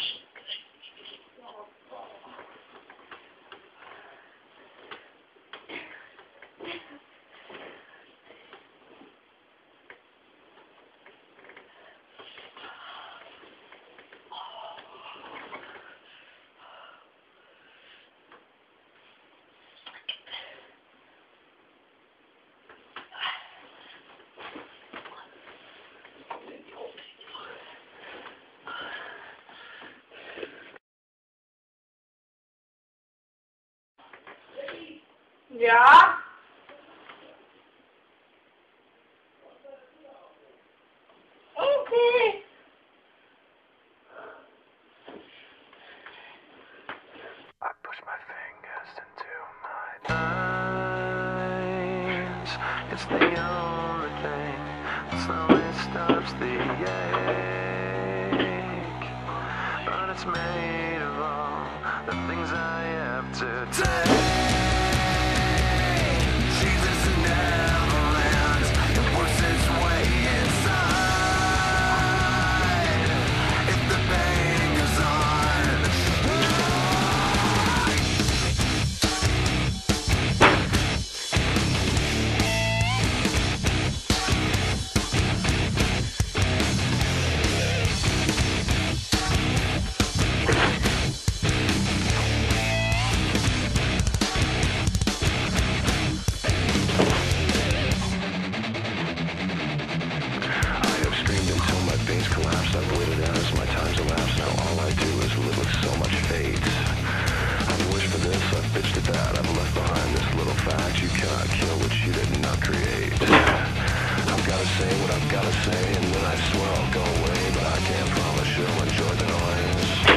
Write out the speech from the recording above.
much. Ja? Okay. I push my fingers into my eyes. It's the only thing that slowly stops the ache. But it's made of all the things I have to take. I've waited out my time's elapsed, now all I do is live with so much fate. I've wished for this, I've bitched at that, I've left behind this little fact, you cannot kill what you did not create. I've gotta say what I've gotta say, and then I swear I'll go away, but I can't promise you'll enjoy the noise.